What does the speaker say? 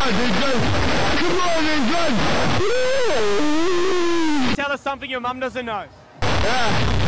Come on, England! Tell us something your mum doesn't know. Yeah.